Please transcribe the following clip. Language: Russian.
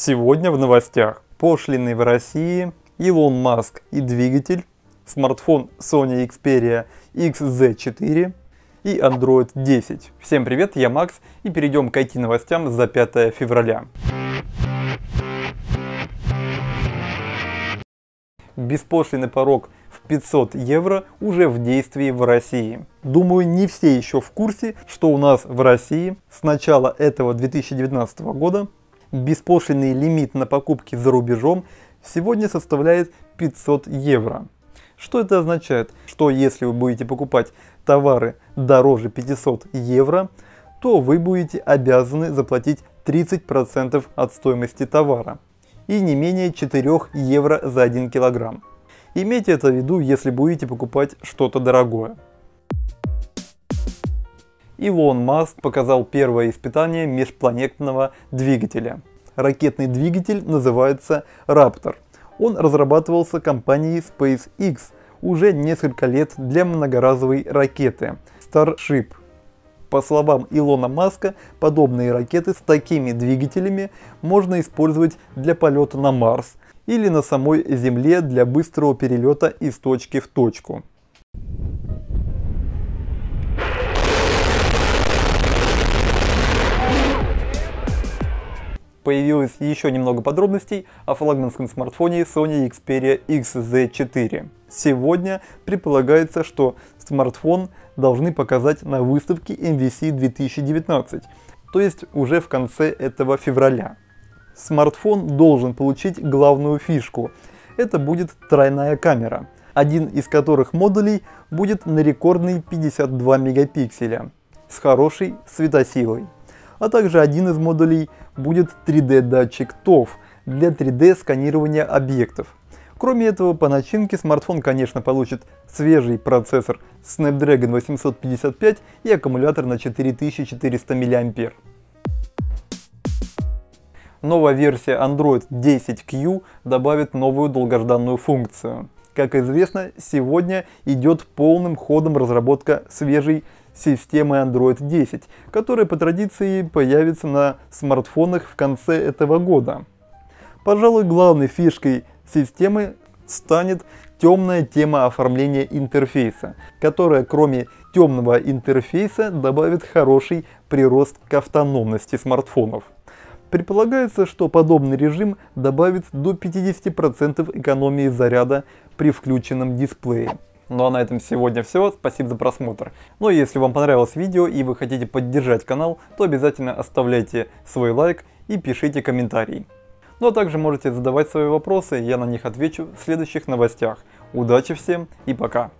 Сегодня в новостях. Пошлины в России, Илон Маск и двигатель, смартфон Sony Xperia XZ4 и Android 10. Всем привет, я Макс и перейдем к IT-новостям за 5 февраля. Беспошлиный порог в 500 евро уже в действии в России. Думаю, не все еще в курсе, что у нас в России с начала этого 2019 года беспошлинный лимит на покупки за рубежом сегодня составляет 500 евро. Что это означает? Что если вы будете покупать товары дороже 500 евро, то вы будете обязаны заплатить 30% от стоимости товара и не менее 4 евро за 1 килограмм. Имейте это в виду, если будете покупать что-то дорогое. Илон Маск показал первое испытание межпланетного двигателя. Ракетный двигатель называется Raptor. Он разрабатывался компанией SpaceX уже несколько лет для многоразовой ракеты Starship. По словам Илона Маска, подобные ракеты с такими двигателями можно использовать для полета на Марс или на самой Земле для быстрого перелета из точки в точку. Появилось еще немного подробностей о флагманском смартфоне Sony Xperia XZ4. Сегодня предполагается, что смартфон должны показать на выставке MVC 2019, то есть уже в конце этого февраля. Смартфон должен получить главную фишку. Это будет тройная камера, один из которых модулей будет на рекордный 52 мегапикселя с хорошей светосилой а также один из модулей будет 3D датчик TOF для 3D сканирования объектов. Кроме этого, по начинке смартфон, конечно, получит свежий процессор Snapdragon 855 и аккумулятор на 4400 мАh. Новая версия Android 10Q добавит новую долгожданную функцию. Как известно, сегодня идет полным ходом разработка свежей системы Android 10, которая по традиции появится на смартфонах в конце этого года. Пожалуй, главной фишкой системы станет темная тема оформления интерфейса, которая кроме темного интерфейса добавит хороший прирост к автономности смартфонов. Предполагается, что подобный режим добавит до 50% экономии заряда при включенном дисплее. Ну а на этом сегодня все, спасибо за просмотр. Ну и если вам понравилось видео и вы хотите поддержать канал, то обязательно оставляйте свой лайк и пишите комментарий. Ну а также можете задавать свои вопросы, я на них отвечу в следующих новостях. Удачи всем и пока!